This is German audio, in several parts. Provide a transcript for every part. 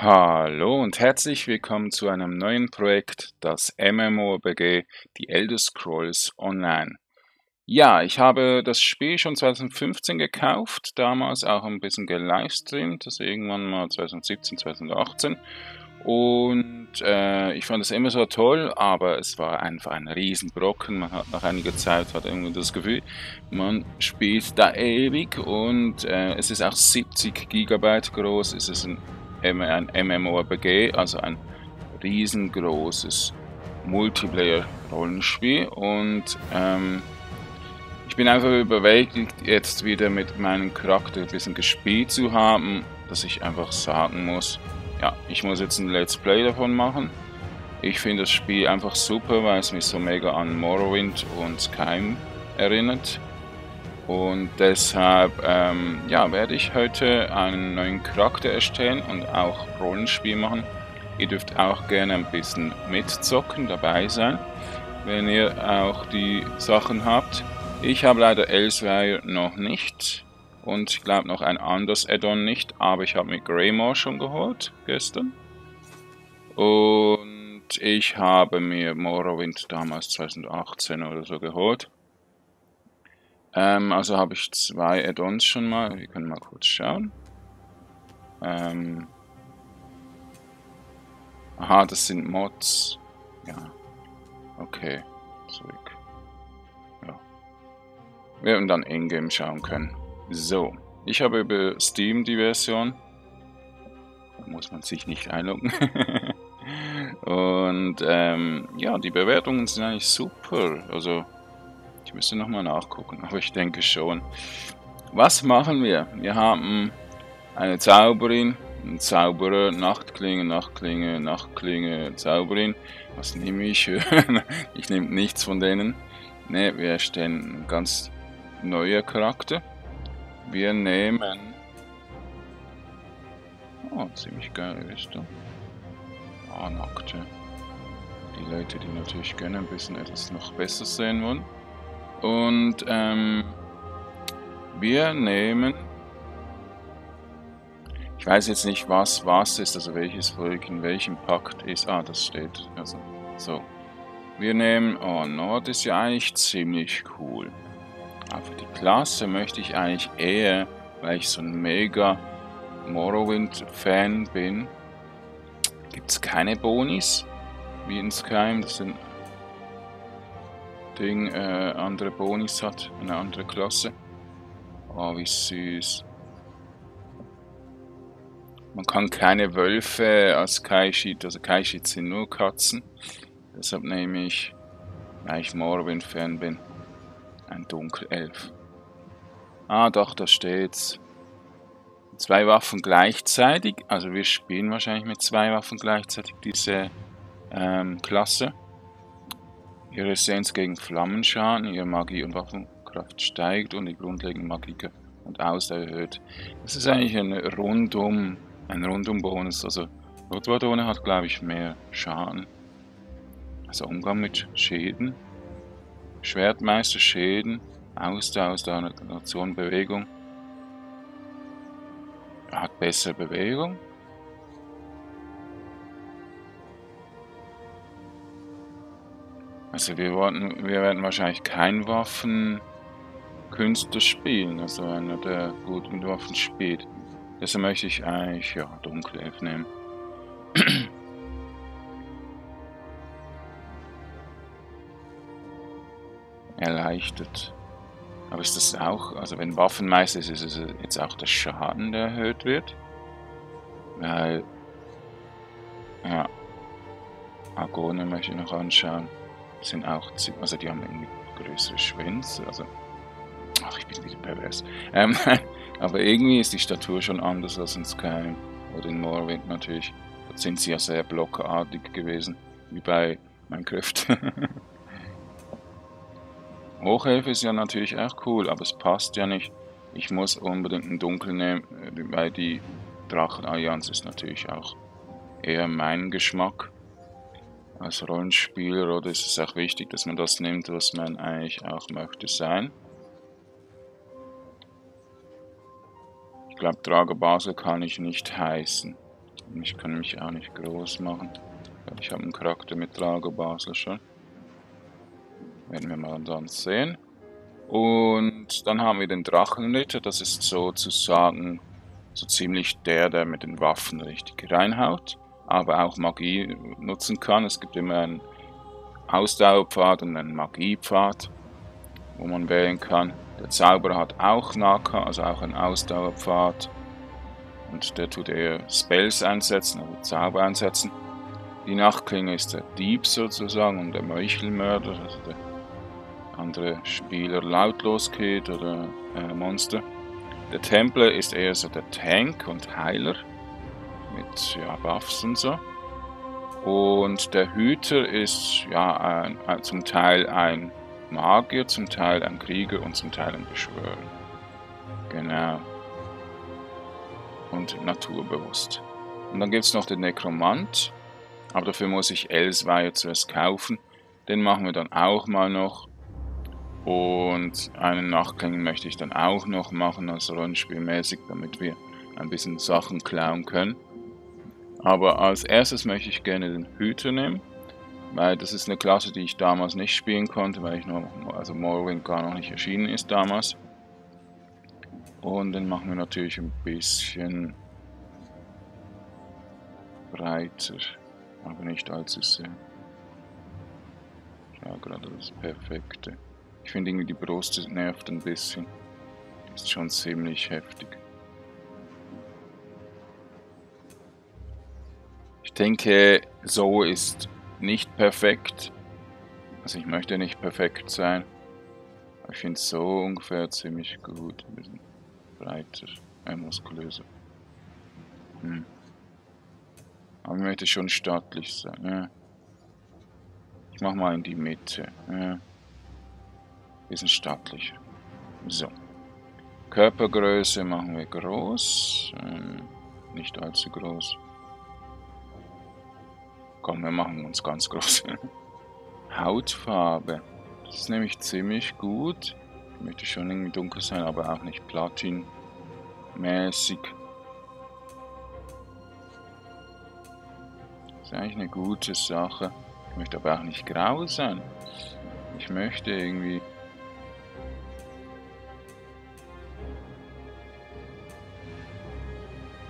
Hallo und herzlich willkommen zu einem neuen Projekt, das MMORPG, die Elder Scrolls Online. Ja, ich habe das Spiel schon 2015 gekauft, damals auch ein bisschen gelivestreamt, also irgendwann mal 2017, 2018. Und äh, ich fand es immer so toll, aber es war einfach ein Riesenbrocken. Man hat nach einiger Zeit hat irgendwie das Gefühl, man spielt da ewig und äh, es ist auch 70 Gigabyte groß. Es ist ein ein MMORPG, also ein riesengroßes Multiplayer-Rollenspiel und ähm, ich bin einfach überwältigt, jetzt wieder mit meinem Charakter ein bisschen gespielt zu haben, dass ich einfach sagen muss, ja, ich muss jetzt ein Let's Play davon machen. Ich finde das Spiel einfach super, weil es mich so mega an Morrowind und Skyrim erinnert. Und deshalb ähm, ja, werde ich heute einen neuen Charakter erstellen und auch Rollenspiel machen. Ihr dürft auch gerne ein bisschen mitzocken, dabei sein, wenn ihr auch die Sachen habt. Ich habe leider Elsewhere noch nicht und ich glaube noch ein anderes Addon nicht, aber ich habe mir Greymore schon geholt gestern. Und ich habe mir Morrowind damals 2018 oder so geholt. Ähm, also habe ich zwei Add-ons schon mal. Wir können mal kurz schauen. Ähm Aha, das sind Mods. Ja. Okay. Zurück. Ja. Wir werden dann Ingame schauen können. So. Ich habe über Steam die Version. Da muss man sich nicht einloggen. Und ähm, ja, die Bewertungen sind eigentlich super. Also ich müsste nochmal nachgucken, aber ich denke schon. Was machen wir? Wir haben eine Zauberin, ein Zauberer, Nachtklinge, Nachtklinge, Nachtklinge, Zauberin. Was nehme ich? ich nehme nichts von denen. Ne, wir erstellen einen ganz neuen Charakter. Wir nehmen... Oh, ziemlich geile Richtung. Ah, Nackte. Die Leute, die natürlich gerne ein bisschen etwas noch besser sehen wollen. Und ähm, wir nehmen, ich weiß jetzt nicht, was was ist, also welches Volk in welchem Pakt ist. Ah, das steht. Also, so. Wir nehmen, oh, Nord ist ja eigentlich ziemlich cool. Aber die Klasse möchte ich eigentlich eher, weil ich so ein mega Morrowind-Fan bin. Gibt es keine Bonis wie in Skyrim. Das sind Ding äh, andere Bonis hat, eine andere Klasse. Oh, wie süß. Man kann keine Wölfe als Kaishit, also Kaishit sind nur Katzen. Deshalb nehme ich, weil ich Morrowind-Fan bin, ein Dunkelelf. Ah, doch, da steht's. Zwei Waffen gleichzeitig, also wir spielen wahrscheinlich mit zwei Waffen gleichzeitig diese ähm, Klasse. Ihre Resistenz gegen Flammenschaden, ihre Magie und Waffenkraft steigt und die grundlegende Magie und Ausdauer erhöht. Das ist eigentlich ein rundum, ein rundum Bonus. Also Rotwadone hat glaube ich mehr Schaden. Also Umgang mit Schäden. Schwertmeister Schäden, Ausdauer, Ausdauer, Nation, Bewegung. Er hat bessere Bewegung. Also wir, wollten, wir werden wahrscheinlich kein Waffenkünstler spielen, also einer, der gut mit Waffen spielt. Deshalb möchte ich eigentlich, ja, Dunkelelf nehmen. Erleichtert. Aber ist das auch, also wenn Waffenmeister ist, ist es jetzt auch der Schaden, der erhöht wird? Weil, ja, Agone möchte ich noch anschauen sind auch, also die haben irgendwie größere Schwänze, also, ach, ich bin wieder pervers. Ähm, aber irgendwie ist die Statur schon anders als in Skyrim oder in Morrowind natürlich. Dort sind sie ja sehr blockartig gewesen, wie bei Minecraft. Hochhilfe ist ja natürlich auch cool, aber es passt ja nicht. Ich muss unbedingt einen Dunkel nehmen, weil die Drachenallianz ist natürlich auch eher mein Geschmack als Rollenspieler oder ist es auch wichtig, dass man das nimmt, was man eigentlich auch möchte sein. Ich glaube, Drago Basel kann ich nicht heißen. Ich kann mich auch nicht groß machen. Ich habe einen Charakter mit Drago Basel schon. Werden wir mal dann sehen. Und dann haben wir den Drachenritter. Das ist sozusagen so ziemlich der, der mit den Waffen richtig reinhaut. Aber auch Magie nutzen kann. Es gibt immer einen Ausdauerpfad und einen Magiepfad, wo man wählen kann. Der Zauberer hat auch Naka, also auch einen Ausdauerpfad. Und der tut eher Spells einsetzen, also Zauber einsetzen. Die Nachtklinge ist der Dieb sozusagen und der Meuchelmörder, also der andere Spieler lautlos geht oder äh, Monster. Der Templer ist eher so der Tank und Heiler mit ja, Buffs und so. Und der Hüter ist ja ein, ein, zum Teil ein Magier, zum Teil ein Krieger und zum Teil ein Beschwörer. Genau. Und naturbewusst. Und dann gibt es noch den Nekromant. Aber dafür muss ich Elsweier zuerst kaufen. Den machen wir dann auch mal noch. Und einen Nachklang möchte ich dann auch noch machen, also rollenspielmäßig, damit wir ein bisschen Sachen klauen können. Aber als erstes möchte ich gerne den Hüter nehmen, weil das ist eine Klasse, die ich damals nicht spielen konnte, weil ich noch, also Morrowind gar noch nicht erschienen ist damals. Und dann machen wir natürlich ein bisschen breiter, aber nicht allzu sehr. Ja, gerade das Perfekte. Ich finde irgendwie die Brust nervt ein bisschen. Ist schon ziemlich heftig. Denke, so ist nicht perfekt. Also ich möchte nicht perfekt sein. Ich finde so ungefähr ziemlich gut. Ein bisschen breiter, äh, muskulöser. Hm. Aber ich möchte schon stattlich sein. Ja. Ich mach mal in die Mitte. Ja. Bisschen stattlicher. So. Körpergröße machen wir groß. Ähm, nicht allzu groß. Komm, wir machen uns ganz groß. Hautfarbe. Das ist nämlich ziemlich gut. Ich möchte schon irgendwie dunkel sein, aber auch nicht platinmäßig. Das ist eigentlich eine gute Sache. Ich möchte aber auch nicht grau sein. Ich möchte irgendwie...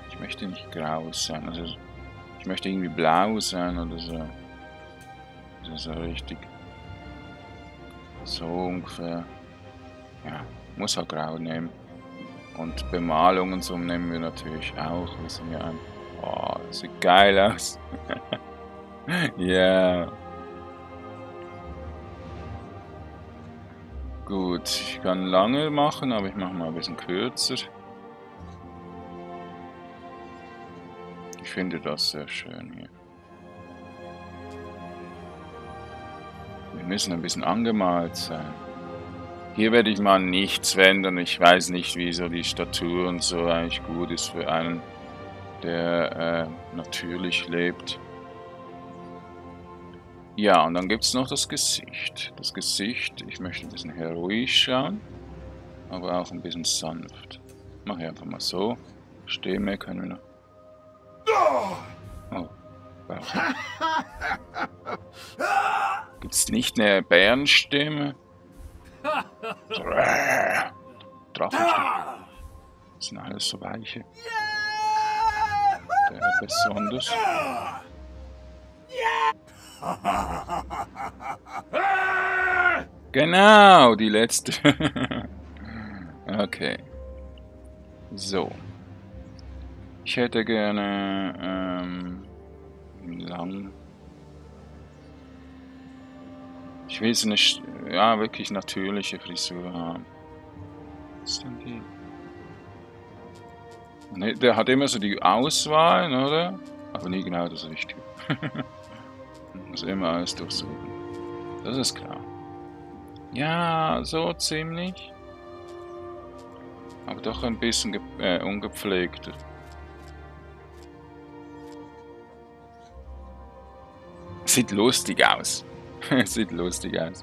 Ich möchte nicht grau sein. Also ich möchte irgendwie blau sein oder so. Das ist so richtig. So ungefähr. Ja, muss halt grau nehmen. Und Bemalungen so nehmen wir natürlich auch. Wir sind ja ein. Oh, sieht geil aus. Ja. yeah. Gut, ich kann lange machen, aber ich mache mal ein bisschen kürzer. Finde das sehr schön hier. Wir müssen ein bisschen angemalt sein. Hier werde ich mal nichts wenden. Ich weiß nicht, wieso die Statur und so eigentlich gut ist für einen, der äh, natürlich lebt. Ja, und dann gibt es noch das Gesicht. Das Gesicht, ich möchte ein bisschen heroisch schauen, aber auch ein bisschen sanft. Mache ich einfach mal so. Stimme können wir noch Oh. Gibt es nicht eine Bärenstimme? Drachenstimme. Das sind alles so weiche. Der besonders. Genau, die letzte. okay. So. Ich hätte gerne ähm, lang. Ich will so eine ja, wirklich natürliche Frisur haben. Was ist denn die? Ne, der hat immer so die Auswahl, oder? Aber nie genau das Richtige. Muss immer alles durchsuchen. Das ist klar. Ja, so ziemlich. Aber doch ein bisschen äh, ungepflegter. Sieht lustig aus. Sieht lustig aus.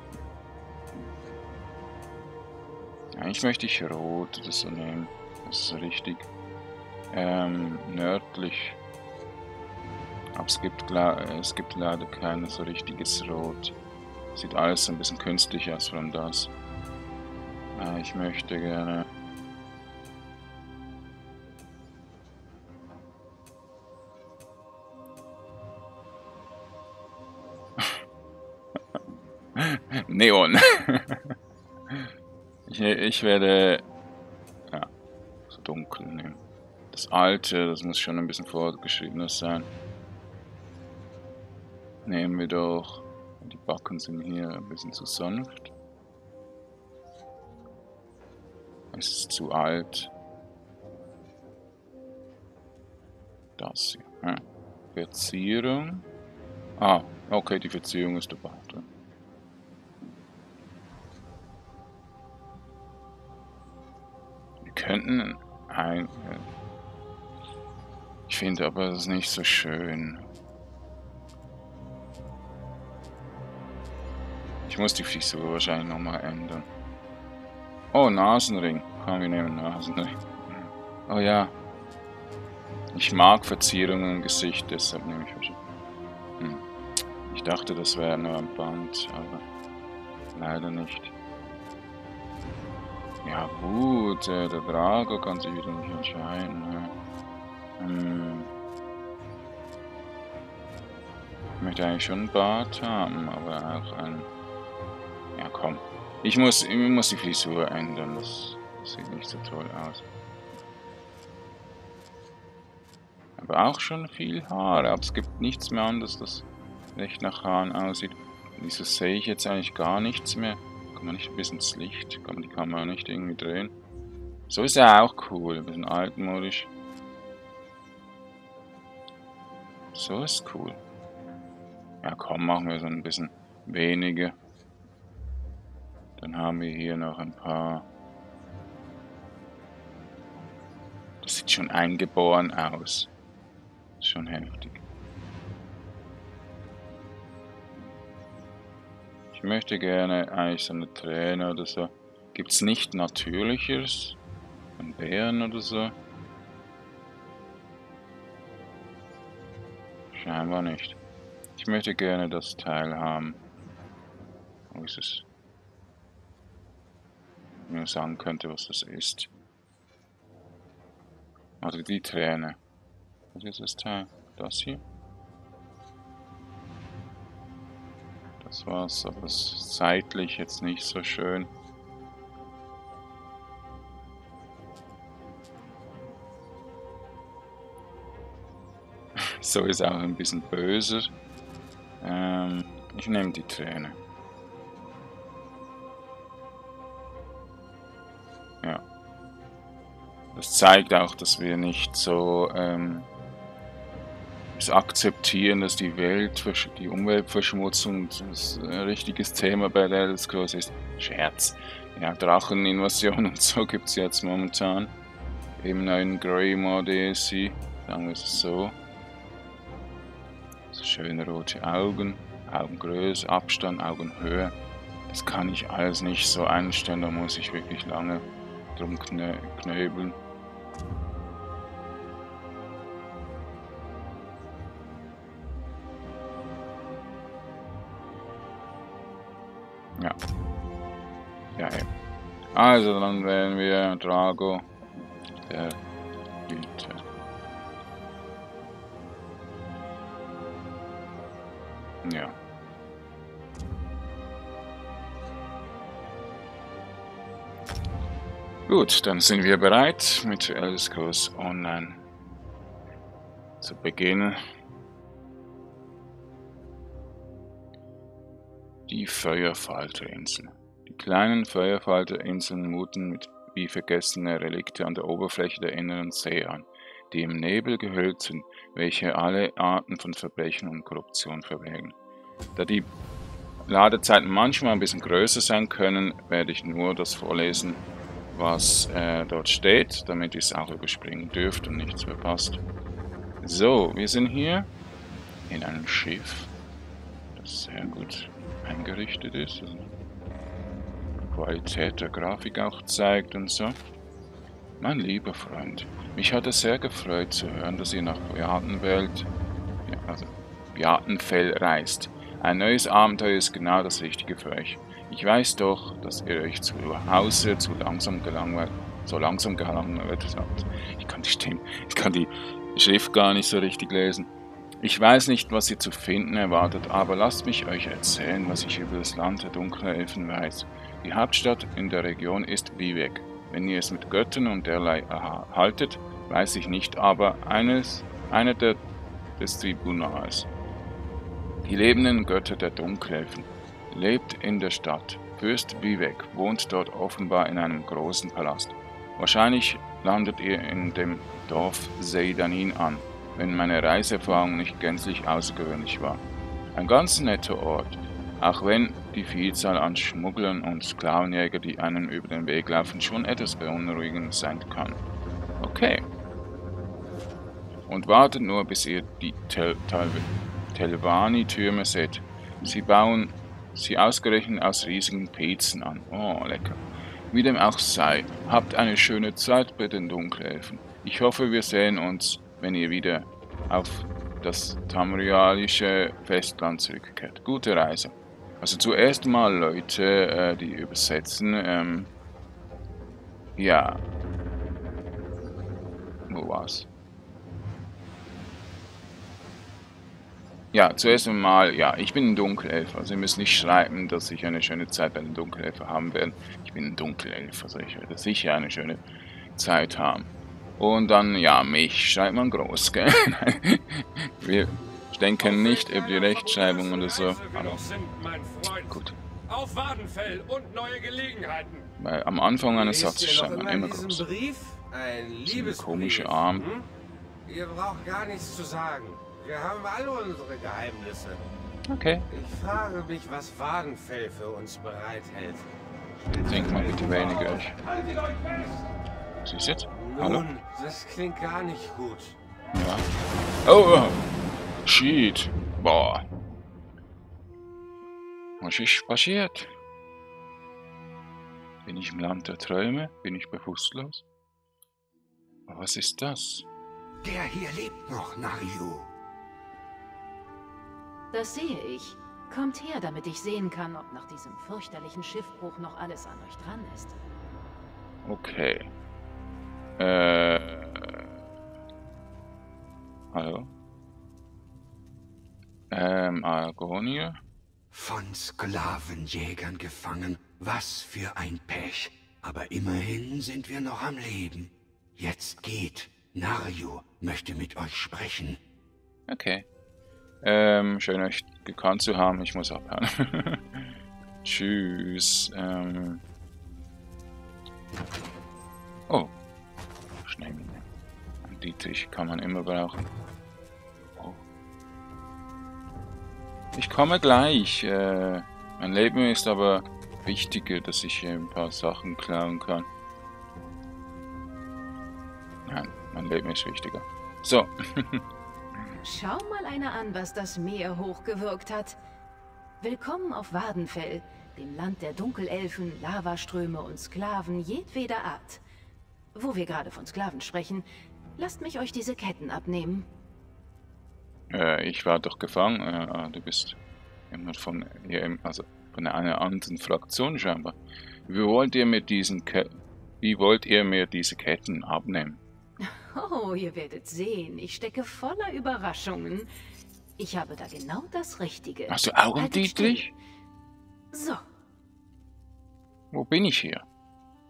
Eigentlich möchte ich rot oder so nehmen. Das ist richtig ähm, nördlich. Aber es gibt, es gibt leider kein so richtiges Rot. Sieht alles ein bisschen künstlich aus, von das. Äh, ich möchte gerne... Neon. ich, ich werde... Ja, so dunkel nehmen. Das alte, das muss schon ein bisschen fortgeschrittener sein. Nehmen wir doch... Die Backen sind hier ein bisschen zu sanft. Es ist zu alt. Das hier. Hm. Verzierung. Ah, okay, die Verzierung ist dabei. Wir könnten ein... Ich finde aber, das nicht so schön. Ich muss die Frisur wahrscheinlich nochmal ändern. Oh, Nasenring. Komm, wir nehmen Nasenring. Oh ja. Ich mag Verzierungen im Gesicht, deshalb nehme ich wahrscheinlich. Hm. Ich dachte, das wäre nur ein Band, aber leider nicht. Ja gut, äh, der Drago kann sich wieder nicht entscheiden. Ne? Hm. Ich möchte eigentlich schon einen Bart haben, aber auch einen komm. Ich muss, ich muss die Frisur ändern, das sieht nicht so toll aus. Aber auch schon viel Haare, aber es gibt nichts mehr anderes, das recht nach Haaren aussieht. Wieso sehe ich jetzt eigentlich gar nichts mehr? Kann man nicht ein bisschen das Licht, kann man die Kamera nicht irgendwie drehen? So ist er auch cool, ein bisschen altmodisch. So ist cool. Ja komm, machen wir so ein bisschen weniger. Dann haben wir hier noch ein paar... Das sieht schon eingeboren aus. Schon heftig. Möchte gerne eigentlich so eine Träne oder so. Gibt es nicht natürliches? Ein Bären oder so? Scheinbar nicht. Ich möchte gerne das Teil haben. Wo ist es? mir sagen könnte, was das ist. Also die Träne. Was ist das Teil? Das hier? Das war's, aber das ist seitlich jetzt nicht so schön. so ist auch ein bisschen böser. Ähm, ich nehme die Träne. Das zeigt auch, dass wir nicht so ähm, akzeptieren, dass die Welt, die Umweltverschmutzung ein richtiges Thema bei der Scrolls ist. Scherz. Ja, Dracheninvasion und so gibt es jetzt momentan. Im neuen Greymore DLC, sagen wir es so. so. Schöne rote Augen, Augengröße, Abstand, Augenhöhe. Das kann ich alles nicht so einstellen, da muss ich wirklich lange drum knöbeln. Also, dann wählen wir Drago, der Güte. Ja. Gut, dann sind wir bereit mit Elder Scrolls Online zu beginnen. Die Feuerfalterinseln. Die kleinen Feuerfalterinseln muten wie vergessene Relikte an der Oberfläche der inneren See an, die im Nebel gehüllt sind, welche alle Arten von Verbrechen und Korruption verbergen. Da die Ladezeiten manchmal ein bisschen größer sein können, werde ich nur das vorlesen, was äh, dort steht, damit ihr es auch überspringen dürft und nichts verpasst. So, wir sind hier in einem Schiff, das sehr gut eingerichtet ist. Also Qualität der Grafik auch zeigt und so. Mein lieber Freund, mich hat es sehr gefreut zu hören, dass ihr nach Beatenwelt, ja, also Beatenfell reist. Ein neues Abenteuer ist genau das Richtige für euch. Ich weiß doch, dass ihr euch zu Hause zu langsam gelangweilt, so langsam gelangweilt habt. Ich kann die Stimme, ich kann die Schrift gar nicht so richtig lesen. Ich weiß nicht, was ihr zu finden erwartet, aber lasst mich euch erzählen, was ich über das Land der dunklen Elfen weiß. Die Hauptstadt in der Region ist Vivek. Wenn ihr es mit Göttern und derlei haltet, weiß ich nicht, aber eines, einer der, des Tribunals. Die lebenden Götter der Dunkelelfen lebt in der Stadt. Fürst Vivek wohnt dort offenbar in einem großen Palast. Wahrscheinlich landet ihr in dem Dorf Seidanin an, wenn meine Reiseerfahrung nicht gänzlich außergewöhnlich war. Ein ganz netter Ort, auch wenn die Vielzahl an Schmugglern und Sklavenjäger, die einem über den Weg laufen, schon etwas beunruhigend sein kann. Okay. Und wartet nur, bis ihr die Tel Tel Telvani-Türme seht. Sie bauen sie ausgerechnet aus riesigen Pilzen an. Oh, lecker. Wie dem auch sei, habt eine schöne Zeit bei den Dunkelelfen. Ich hoffe, wir sehen uns, wenn ihr wieder auf das tamrialische Festland zurückkehrt. Gute Reise. Also zuerst mal Leute, äh, die übersetzen, ähm, ja. Wo war's? Ja, zuerst einmal, ja, ich bin ein Dunkelelf. Also ihr müsst nicht schreiben, dass ich eine schöne Zeit bei den Dunkelelfen haben werde. Ich bin ein Dunkelelf, also ich werde sicher eine schöne Zeit haben. Und dann, ja, mich schreibt man groß, gell? Wir denken nicht über die Rechtschreibung oder so. Gut. Auf Wadenfell und neue Gelegenheiten. Weil am Anfang eines Satzes schreibt man immer groß. Brief? Ein Liebesbrief. komische Arm. Hm? Ihr braucht gar nichts zu sagen. Wir haben alle unsere Geheimnisse. Okay. Ich frage mich, was Wadenfell für uns bereithält. Denk mal bitte weniger. Haltet euch fest! Was ist jetzt? Hallo? Nun, das klingt gar nicht gut. Ja. Oh, oh. Shit. Boah. Was ist passiert? Bin ich im Land der Träume? Bin ich bewusstlos? Was ist das? Der hier lebt noch, Nariu. Das sehe ich. Kommt her, damit ich sehen kann, ob nach diesem fürchterlichen Schiffbruch noch alles an euch dran ist. Okay. Äh. Hallo? Ähm, Argonia? Von Sklavenjägern gefangen. Was für ein Pech. Aber immerhin sind wir noch am Leben. Jetzt geht. Narju möchte mit euch sprechen. Okay. Ähm, schön euch gekannt zu haben. Ich muss abhauen. Tschüss. Ähm. Oh. Schnellmine. Dietrich kann man immer brauchen. Ich komme gleich. Äh, mein Leben ist aber wichtiger, dass ich hier ein paar Sachen klauen kann. Nein, mein Leben ist wichtiger. So. Schau mal einer an, was das Meer hochgewirkt hat. Willkommen auf Wadenfell, dem Land der Dunkelelfen, Lavaströme und Sklaven jedweder Art. Wo wir gerade von Sklaven sprechen, lasst mich euch diese Ketten abnehmen. Äh, ich war doch gefangen. Äh, ah, du bist immer von, also von einer anderen Fraktion scheinbar. Wie wollt ihr mir diesen Ke Wie wollt ihr mir diese Ketten abnehmen? Oh, ihr werdet sehen. Ich stecke voller Überraschungen. Ich habe da genau das Richtige. Hast du Augen, Dietrich? So. Wo bin ich hier?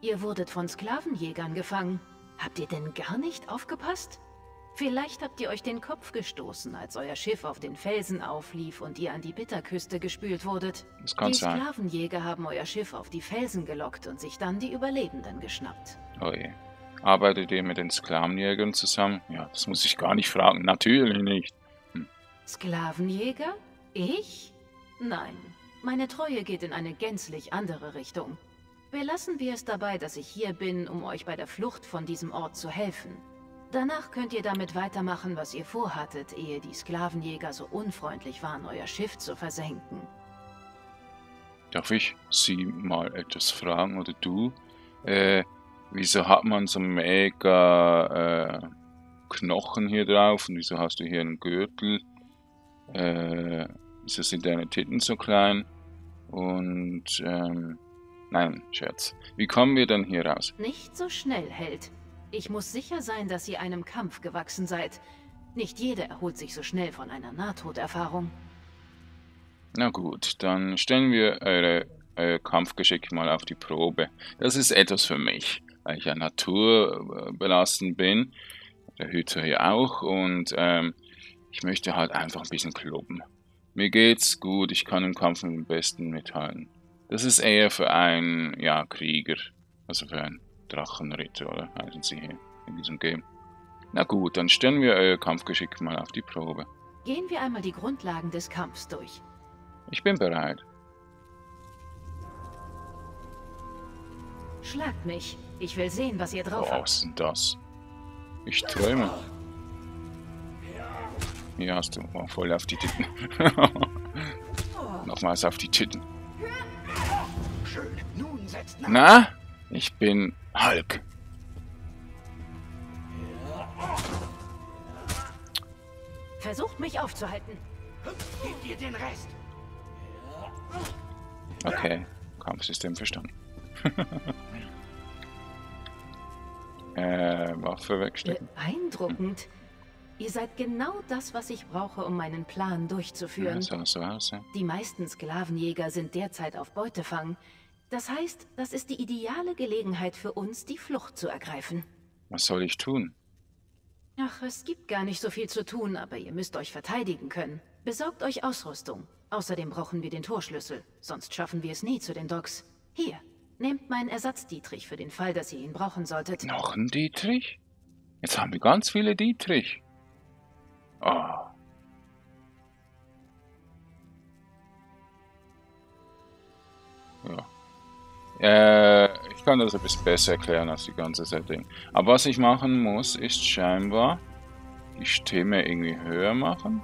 Ihr wurdet von Sklavenjägern gefangen. Habt ihr denn gar nicht aufgepasst? Vielleicht habt ihr euch den Kopf gestoßen, als euer Schiff auf den Felsen auflief und ihr an die Bitterküste gespült wurdet. Das kann die sein. Sklavenjäger haben euer Schiff auf die Felsen gelockt und sich dann die Überlebenden geschnappt. Oh je. Arbeitet ihr mit den Sklavenjägern zusammen? Ja, das muss ich gar nicht fragen. Natürlich nicht. Hm. Sklavenjäger? Ich? Nein. Meine Treue geht in eine gänzlich andere Richtung. Belassen wir es dabei, dass ich hier bin, um euch bei der Flucht von diesem Ort zu helfen. Danach könnt ihr damit weitermachen, was ihr vorhattet, ehe die Sklavenjäger so unfreundlich waren, euer Schiff zu versenken. Darf ich Sie mal etwas fragen, oder du? Äh, Wieso hat man so mega äh, Knochen hier drauf und wieso hast du hier einen Gürtel? Äh, wieso sind deine Titten so klein? Und, ähm, nein, Scherz. Wie kommen wir denn hier raus? Nicht so schnell, Held. Ich muss sicher sein, dass ihr einem Kampf gewachsen seid. Nicht jeder erholt sich so schnell von einer Nahtoderfahrung. Na gut, dann stellen wir eure, euer Kampfgeschick mal auf die Probe. Das ist etwas für mich, weil ich ja naturbelassen bin. Der Hüter hier auch und ähm, ich möchte halt einfach ein bisschen kloppen. Mir geht's gut, ich kann im Kampf mit dem Besten mithalten. Das ist eher für einen, ja, Krieger, also für einen Drachenritter, oder heißen sie hier in diesem Game. Na gut, dann stellen wir euer Kampfgeschick mal auf die Probe. Gehen wir einmal die Grundlagen des Kampfs durch. Ich bin bereit. Schlagt mich. Ich will sehen, was ihr drauf Oh, habt. was ist denn das? Ich träume. Hier hast du oh, voll auf die Titten. Nochmals auf die Titten. Schön. Nun setzt nach. Na? Ich bin Hulk. Versucht mich aufzuhalten. Gebt ihr den Rest. Okay, Kampfsystem verstanden. äh, Waffe wegstecken. Beeindruckend. Ihr seid genau das, was ich brauche, um meinen Plan Ja, durchzuführen. sah so aus, ja. Die meisten Sklavenjäger sind derzeit auf Beutefang. Das heißt, das ist die ideale Gelegenheit für uns, die Flucht zu ergreifen. Was soll ich tun? Ach, es gibt gar nicht so viel zu tun, aber ihr müsst euch verteidigen können. Besorgt euch Ausrüstung. Außerdem brauchen wir den Torschlüssel, sonst schaffen wir es nie zu den Docks. Hier, nehmt meinen Ersatz-Dietrich für den Fall, dass ihr ihn brauchen solltet. Noch ein Dietrich? Jetzt haben wir ganz viele Dietrich. Oh. Äh, ich kann das ein bisschen besser erklären als die ganze Setting. Aber was ich machen muss, ist scheinbar die Stimme irgendwie höher machen.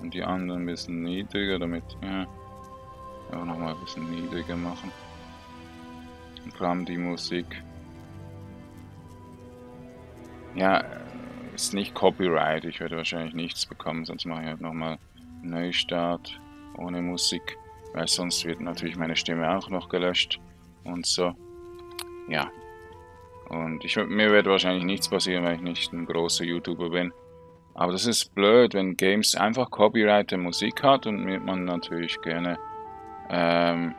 Und die anderen ein bisschen niedriger, damit, ja, auch nochmal ein bisschen niedriger machen. Und vor allem die Musik. Ja, äh, ist nicht Copyright. Ich werde wahrscheinlich nichts bekommen, sonst mache ich halt nochmal Neustart ohne Musik. Weil sonst wird natürlich meine Stimme auch noch gelöscht und so. Ja. Und ich, mir wird wahrscheinlich nichts passieren, weil ich nicht ein großer YouTuber bin. Aber das ist blöd, wenn Games einfach Copyright der Musik hat und man natürlich gerne ähm,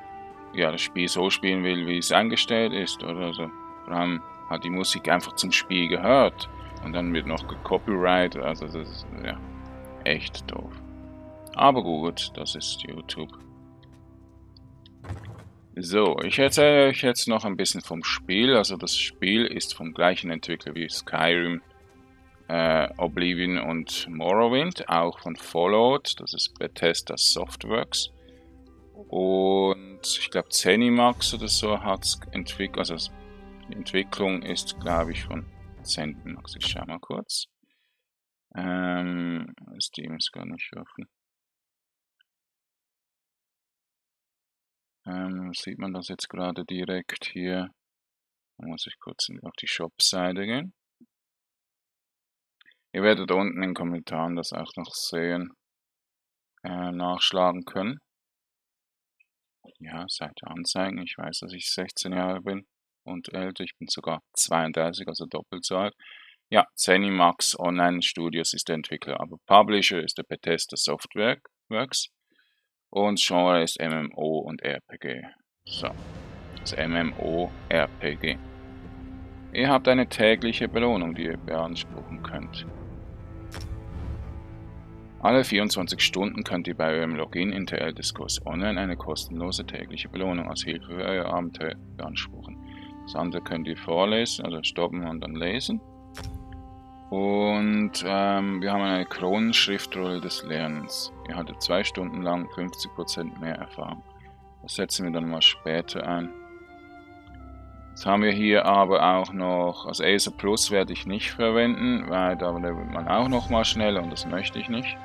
ja, das Spiel so spielen will, wie es eingestellt ist. Oder also, vor allem hat die Musik einfach zum Spiel gehört. Und dann wird noch gecopyright. Also das ist ja echt doof. Aber gut, das ist YouTube. So, ich erzähle euch jetzt noch ein bisschen vom Spiel. Also das Spiel ist vom gleichen Entwickler wie Skyrim, äh, Oblivion und Morrowind, auch von Fallout. Das ist Bethesda Softworks. Und ich glaube Zenimax oder so hat es entwickelt. Also die Entwicklung ist, glaube ich, von Zenimax. Ich schau mal kurz. Ähm, Steam ist gar nicht offen. Ähm, sieht man das jetzt gerade direkt hier? Da muss ich kurz auf die Shop-Seite gehen. Ihr werdet unten in den Kommentaren das auch noch sehen, äh, nachschlagen können. Ja, Seite anzeigen. Ich weiß, dass ich 16 Jahre bin und älter. Ich bin sogar 32, also doppelt so alt. Ja, Zenimax Online Studios ist der Entwickler, aber Publisher ist der Bethesda Softworks und Genre ist MMO und RPG. So, das MMO RPG. Ihr habt eine tägliche Belohnung, die ihr beanspruchen könnt. Alle 24 Stunden könnt ihr bei eurem Login in TL Discourse Online eine kostenlose tägliche Belohnung als Hilfe für euer Abenteuer beanspruchen. Das andere könnt ihr vorlesen, also stoppen und dann lesen. Und ähm, wir haben eine Kronenschriftrolle des Lernens. Ihr hattet zwei Stunden lang 50% mehr Erfahrung. Das setzen wir dann mal später ein. Jetzt haben wir hier aber auch noch, also Acer Plus werde ich nicht verwenden, weil da wird man auch noch mal schneller und das möchte ich nicht.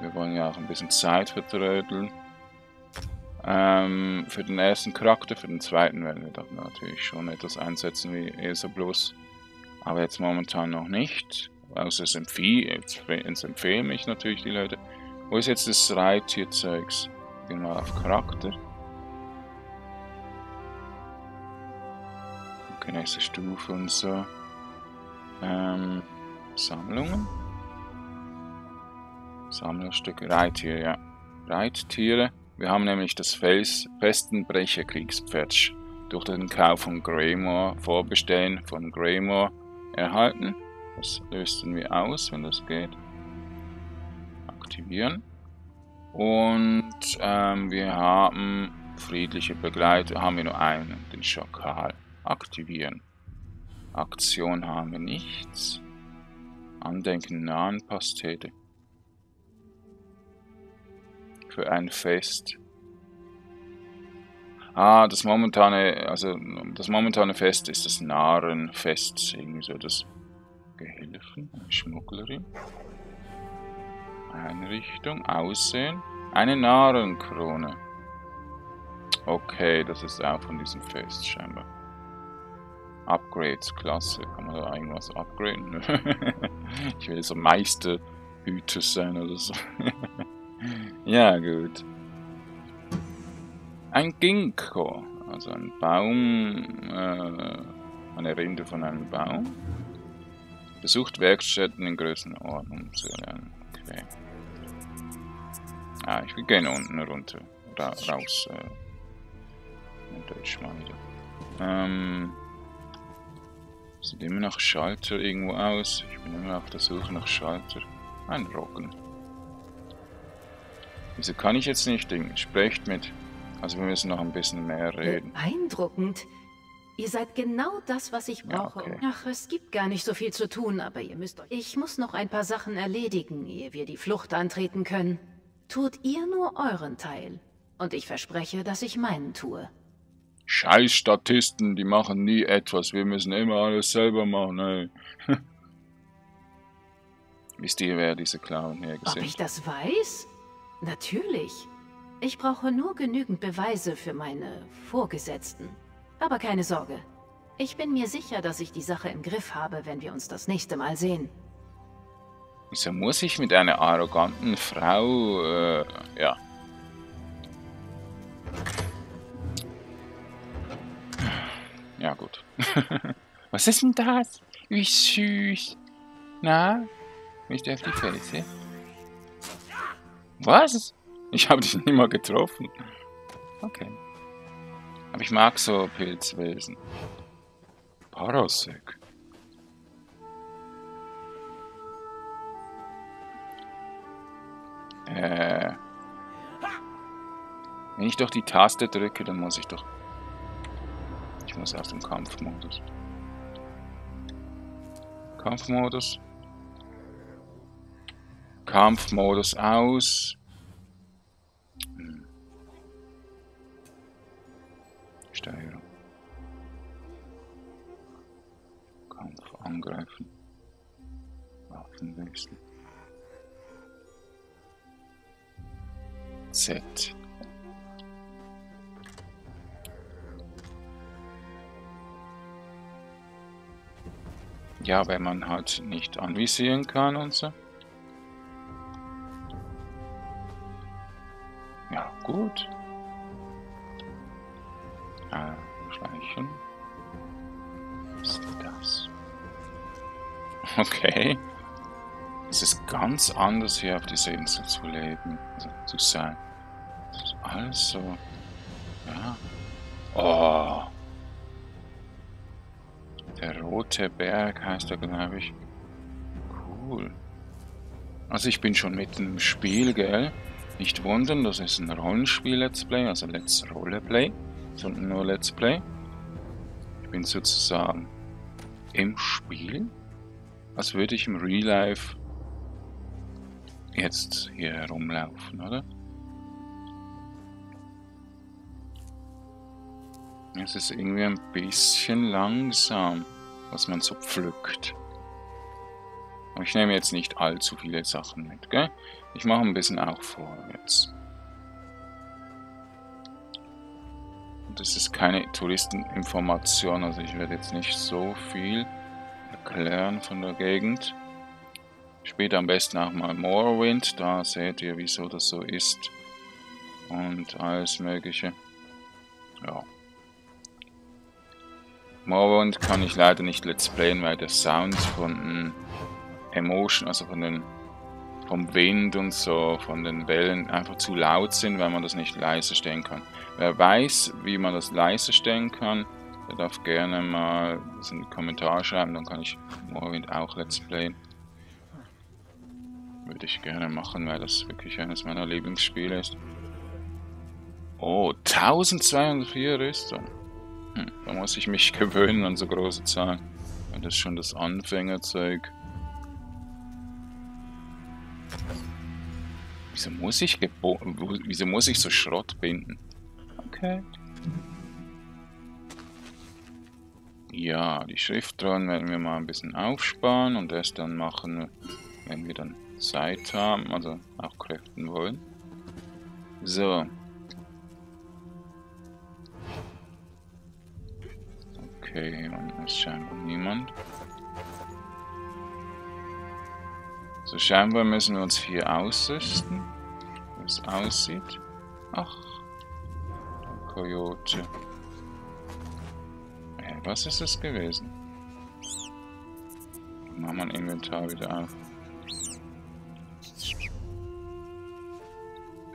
Wir wollen ja auch ein bisschen Zeit vertrödeln. Ähm, für den ersten Charakter, für den zweiten werden wir dann natürlich schon etwas einsetzen wie Acer Plus. Aber jetzt momentan noch nicht. Also es, empfehle, empfehlen mich natürlich die Leute. Wo ist jetzt das Reittierzeugs? Gehen wir mal auf Charakter. Okay, nächste Stufe und so. Ähm, Sammlungen. Sammlerstücke. Reittiere, ja. Reittiere. Wir haben nämlich das Fels Festenbrecher Kriegspferd durch den Kauf von Greymore, Vorbestellen von Greymore erhalten. Das lösten wir aus, wenn das geht. Aktivieren. Und ähm, wir haben friedliche Begleiter, haben wir nur einen, den Schakal. Aktivieren. Aktion haben wir nichts. Andenken nahen Pastete. Für ein Fest. Ah, das momentane, also das momentane Fest ist das Narrenfest. Irgendwie so das Gehilfen, Schmugglerin. Einrichtung, Aussehen. Eine Narrenkrone. Okay, das ist auch von diesem Fest scheinbar. Upgrades, klasse. Kann man da irgendwas upgraden? ich will so Meisterhüter sein oder so. ja, gut. Ein Ginkgo, also ein Baum, äh, eine Rinde von einem Baum. Besucht Werkstätten in Größenordnung zu lernen. Okay. Ah, ich will gerne unten runter. Ra raus. Äh, in Deutsch mal wieder. Ähm, sieht immer nach Schalter irgendwo aus. Ich bin immer auf der Suche nach Schalter. Ein Roggen. Wieso kann ich jetzt nicht Ding? Sprecht mit. Also wir müssen noch ein bisschen mehr reden. Beeindruckend. Ihr seid genau das, was ich brauche. Ja, okay. Ach, es gibt gar nicht so viel zu tun, aber ihr müsst euch... Ich muss noch ein paar Sachen erledigen, ehe wir die Flucht antreten können. Tut ihr nur euren Teil. Und ich verspreche, dass ich meinen tue. Scheiß Statisten, die machen nie etwas. Wir müssen immer alles selber machen. Ey. Wisst ihr, wer diese Clown hier Ob gesehen ich das weiß? Natürlich. Ich brauche nur genügend Beweise für meine Vorgesetzten. Aber keine Sorge. Ich bin mir sicher, dass ich die Sache im Griff habe, wenn wir uns das nächste Mal sehen. Wieso muss ich mit einer arroganten Frau, äh, ja. Ja, gut. Was ist denn das? Wie süß. Na? Du auf die Fresse? Was? Ich habe dich nicht mal getroffen. Okay. Aber ich mag so Pilzwesen. Parasek. Äh. Wenn ich doch die Taste drücke, dann muss ich doch... Ich muss aus dem Kampfmodus. Kampfmodus. Kampfmodus aus. Steuerung. Kampf angreifen. Waffen wechseln. Z. Ja, wenn man halt nicht anvisieren kann und so. Okay. Es ist ganz anders hier auf dieser Insel zu leben, also zu sein. Das ist alles so. Ja. Oh. Der rote Berg heißt er, glaube ich. Cool. Also ich bin schon mitten im Spiel, gell? Nicht wundern, das ist ein Rollenspiel-Let's Play, also Let's Roleplay, sondern nur Let's Play. Ich bin sozusagen im Spiel, als würde ich im Real Life jetzt hier herumlaufen, oder? Es ist irgendwie ein bisschen langsam, was man so pflückt. Aber ich nehme jetzt nicht allzu viele Sachen mit, gell? Ich mache ein bisschen auch vorwärts. Und das ist keine Touristeninformation, also ich werde jetzt nicht so viel erklären von der Gegend. Später am besten auch mal Morrowind, da seht ihr, wieso das so ist. Und alles mögliche. Ja. Morrowind kann ich leider nicht let's playen, weil der Sound von den Emotion, also von den vom Wind und so, von den Wellen einfach zu laut sind, weil man das nicht leise stellen kann. Wer weiß, wie man das leise stellen kann, der darf gerne mal das in die Kommentare schreiben, dann kann ich Morrowind auch let's playen. Würde ich gerne machen, weil das wirklich eines meiner Lieblingsspiele ist. Oh, 1204 Rüstung. Hm, da muss ich mich gewöhnen an so große Zahlen. Das ist schon das Anfängerzeug. Wieso muss ich gebo wieso muss ich so Schrott binden? Okay. Ja, die Schriftrollen werden wir mal ein bisschen aufsparen und erst dann machen, wenn wir dann Zeit haben, also auch kräften wollen. So. Okay, und ist scheinbar niemand. So, scheinbar müssen wir uns hier ausrüsten. Wie es aussieht. Ach, der Coyote. Was ist das gewesen? Machen wir ein Inventar wieder auf.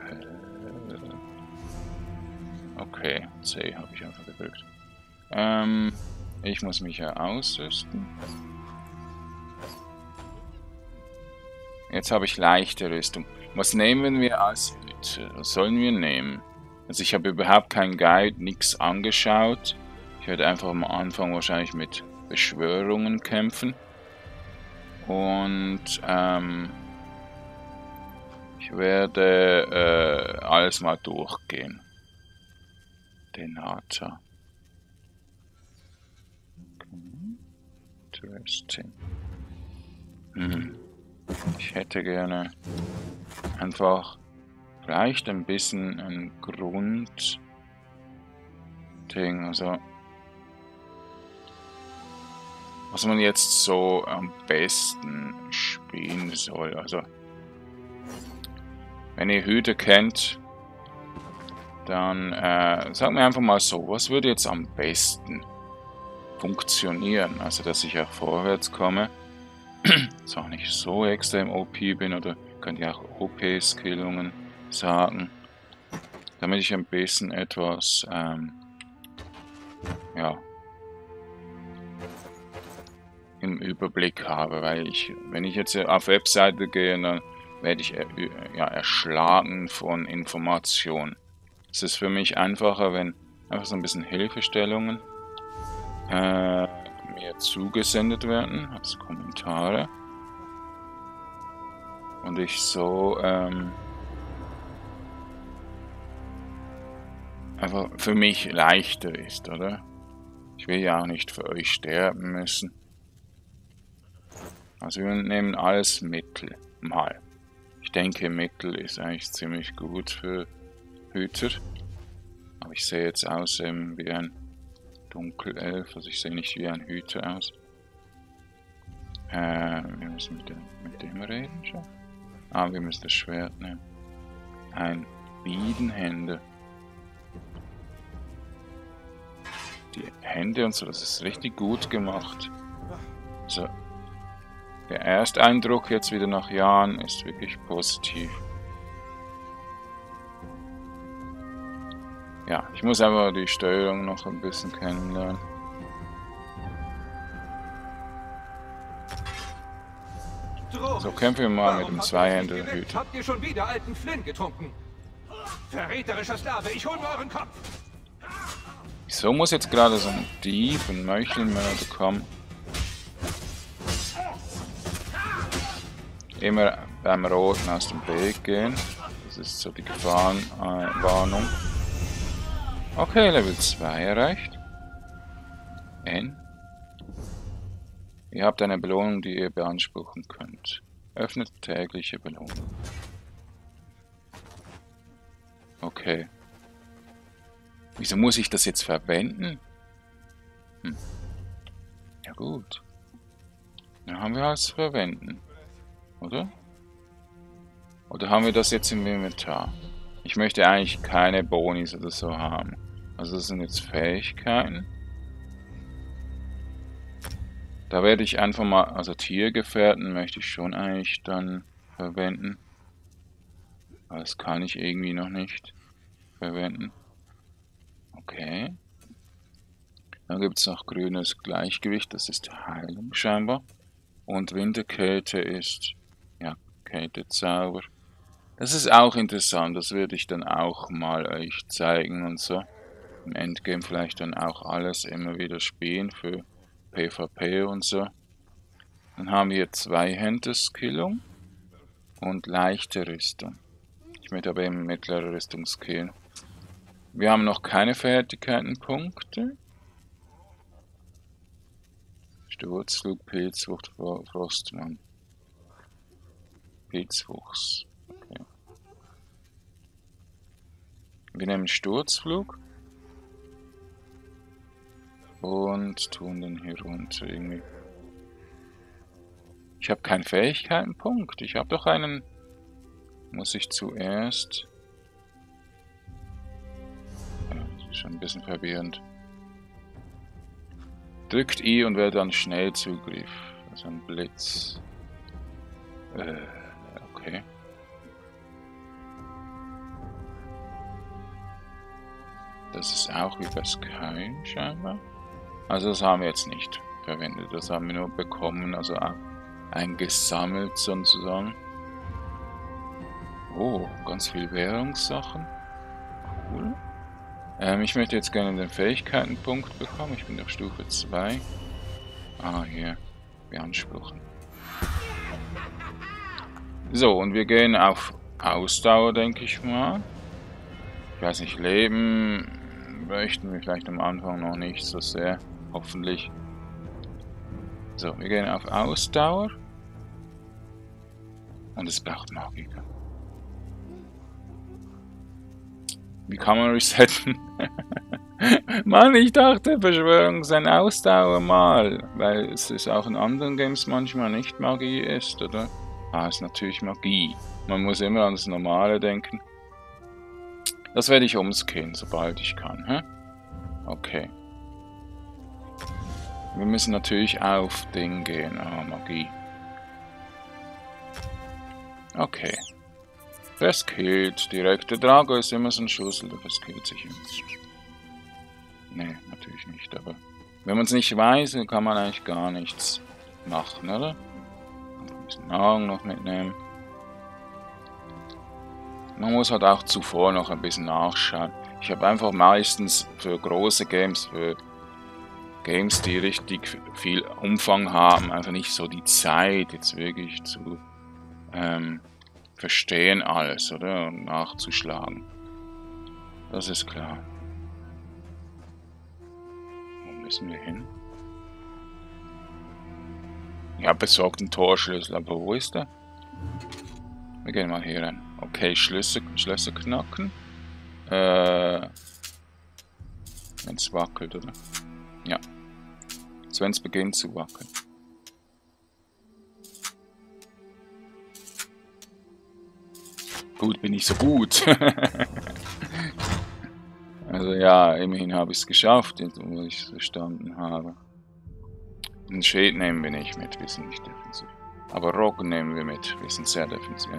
Äh, okay, C habe ich einfach gedrückt. Ähm, ich muss mich ja ausrüsten. Jetzt habe ich leichte Rüstung. Was nehmen wir als? Was sollen wir nehmen? Also ich habe überhaupt keinen Guide, nichts angeschaut. Ich werde einfach am Anfang wahrscheinlich mit Beschwörungen kämpfen. Und ähm, ich werde äh, alles mal durchgehen. Denata. Interesting. Hm. Ich hätte gerne einfach vielleicht ein bisschen ein Grundding, also was man jetzt so am besten spielen soll. Also wenn ihr Hüte kennt, dann äh, sagt mir einfach mal so, was würde jetzt am besten funktionieren? Also dass ich auch vorwärts komme jetzt auch nicht so extrem OP bin oder könnt ihr auch OP-Skillungen sagen, damit ich ein bisschen etwas, ähm, ja, im Überblick habe, weil ich, wenn ich jetzt auf Webseite gehe, dann werde ich ja, erschlagen von Informationen. Es ist für mich einfacher, wenn einfach so ein bisschen Hilfestellungen äh, mir zugesendet werden als Kommentare. Und ich so ähm, einfach für mich leichter ist, oder? Ich will ja auch nicht für euch sterben müssen. Also wir nehmen alles Mittel mal. Ich denke Mittel ist eigentlich ziemlich gut für Hüter. Aber ich sehe jetzt außerdem wie ein Dunkelelf, also ich sehe nicht wie ein Hüter aus. Äh, wir müssen mit dem, mit dem reden schon. Ah, wir müssen das Schwert nehmen. Ein Biedenhände. Die Hände und so, das ist richtig gut gemacht. So. Der Ersteindruck jetzt wieder nach Jahren ist wirklich positiv. Ja, ich muss aber die Steuerung noch ein bisschen kennenlernen. So kämpfen wir mal mit dem Zweihänder-Hüter. Habt ihr schon wieder alten Flynn getrunken? Verräterischer Sklave, ich hol mir euren Kopf! Wieso muss jetzt gerade so ein Dieb und Meuchelmörder kommen? Immer beim Roten aus dem Weg gehen. Das ist so die Gefahrenwarnung. Äh, Okay, Level 2 erreicht. N. Ihr habt eine Belohnung, die ihr beanspruchen könnt. Öffnet tägliche Belohnung. Okay. Wieso muss ich das jetzt verwenden? Hm. Ja gut. Dann haben wir zu verwenden. Oder? Oder haben wir das jetzt im Inventar? Ich möchte eigentlich keine Bonis oder so haben. Also das sind jetzt Fähigkeiten. Da werde ich einfach mal, also Tiergefährten möchte ich schon eigentlich dann verwenden. Aber das kann ich irgendwie noch nicht verwenden. Okay. Dann gibt es noch grünes Gleichgewicht, das ist Heilung scheinbar. Und Winterkälte ist, ja, Kältezauber. Das ist auch interessant, das würde ich dann auch mal euch zeigen und so. Im Endgame vielleicht dann auch alles immer wieder spielen für PvP und so. Dann haben wir zwei Händeskillung und leichte Rüstung. Ich möchte aber eben mittlere Rüstung skillen. Wir haben noch keine Fertigkeitenpunkte. Sturzflug, Pilzwucht, Frostmann. Pilzwuchs. Okay. Wir nehmen Sturzflug. Und tun den hier runter irgendwie. Ich habe keinen Fähigkeitenpunkt. Ich habe doch einen... Muss ich zuerst... Ja, das ist schon ein bisschen verwirrend. Drückt I und wählt dann Schnellzugriff. Also ein Blitz. Äh, okay. Das ist auch bei Sky scheinbar. Also das haben wir jetzt nicht verwendet. Das haben wir nur bekommen, also eingesammelt sozusagen. Oh, ganz viel Währungssachen. Cool. Ähm, ich möchte jetzt gerne den Fähigkeitenpunkt bekommen. Ich bin auf Stufe 2. Ah, hier. Beanspruchen. So, und wir gehen auf Ausdauer, denke ich mal. Ich weiß nicht, Leben möchten wir vielleicht am Anfang noch nicht so sehr. Hoffentlich. So, wir gehen auf Ausdauer. Und es braucht Magiker. Wie kann man resetten? Mann, ich dachte, Beschwörung sein Ausdauer mal. Weil es ist auch in anderen Games manchmal nicht Magie ist, oder? Ah, ist natürlich Magie. Man muss immer an das Normale denken. Das werde ich umskillen, sobald ich kann. Hä? Okay. Wir müssen natürlich auf Ding gehen. Ah, Magie. Okay. Das killt direkt. Der Drago ist immer so ein Schussel, das killt sich immer. Nee, natürlich nicht, aber... Wenn man es nicht weiß, kann man eigentlich gar nichts machen, oder? Nahrung noch mitnehmen. Man muss halt auch zuvor noch ein bisschen nachschauen. Ich habe einfach meistens für große Games, für Games, die richtig viel Umfang haben, einfach nicht so die Zeit, jetzt wirklich zu ähm, verstehen alles, oder? Und nachzuschlagen. Das ist klar. Wo müssen wir hin? Ich habe besorgt einen Torschlüssel, aber wo ist der? Wir gehen mal hier rein. Okay, Schlüssel, Schlösser knacken. Äh, Wenn es wackelt, oder? Ja. Wenn es beginnt zu wackeln. Gut, bin ich so gut. also ja, immerhin habe ich es geschafft, wo ich es verstanden habe. Ein Shade nehmen wir nicht mit, wir sind nicht defensiv. Aber Roggen nehmen wir mit, wir sind sehr defensiv.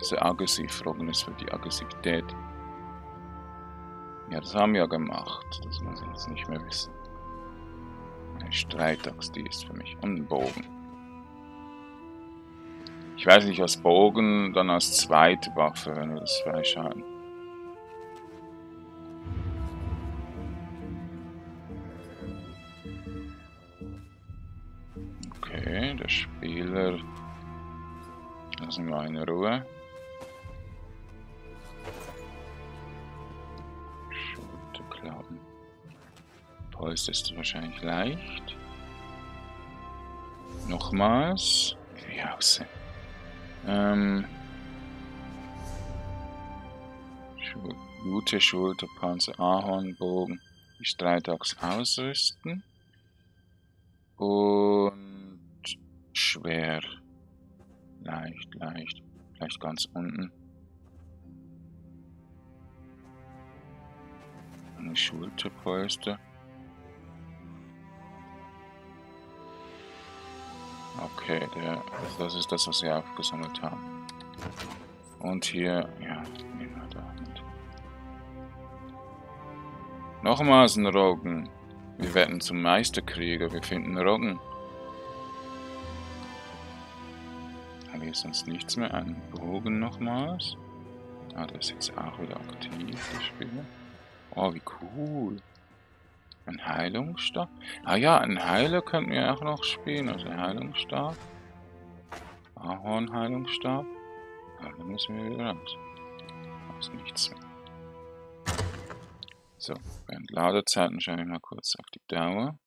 Sehr aggressiv, Roggen ist für die Aggressivität. Ja, das haben wir ja gemacht. Das muss ich jetzt nicht mehr wissen. Eine Streitaxt, die ist für mich. Und ein Bogen. Ich weiß nicht, was Bogen dann als zweite Waffe, wenn wir das freischalten. Lassen wir in Ruhe. Polster ist wahrscheinlich leicht. Nochmals. Wie aussehen. Ähm. Gute Schulter, Panzer, Ahornbogen, die Streitachs ausrüsten. Und schwer. Leicht, leicht. Vielleicht ganz unten. Eine Schulterpolster. Okay, der, das ist das, was wir aufgesammelt haben. Und hier, ja, nehmen wir da mit. Nochmals ein Roggen. Wir werden zum Meisterkrieger. Wir finden Roggen. Habe ich sonst nichts mehr? Ein Bogen nochmals. Ah, der ist jetzt auch wieder aktiv, das Spiel. Oh, wie cool. Ein Heilungsstab? Ah ja, ein Heiler könnten wir auch noch spielen. Also ein Heilungsstab. Ahorn-Heilungsstab. Ah, dann müssen wir wieder raus. Da ist nichts mehr. So, während Ladezeiten schaue ich mal kurz auf die Dauer.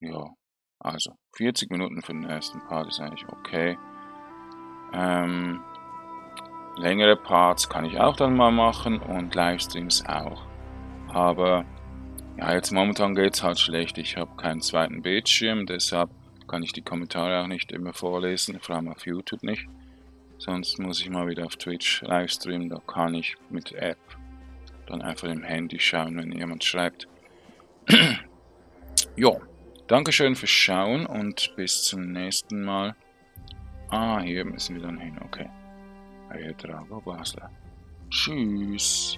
Ja, also 40 Minuten für den ersten Part ist eigentlich okay. Ähm, längere Parts kann ich auch dann mal machen und Livestreams auch. Aber ja, jetzt momentan geht es halt schlecht. Ich habe keinen zweiten Bildschirm, deshalb kann ich die Kommentare auch nicht immer vorlesen, vor allem auf YouTube nicht. Sonst muss ich mal wieder auf Twitch livestreamen, da kann ich mit App dann einfach im Handy schauen, wenn jemand schreibt. ja, Dankeschön fürs Schauen und bis zum nächsten Mal. Ah, hier müssen wir dann hin, okay. Euer Drago Basler. Tschüss.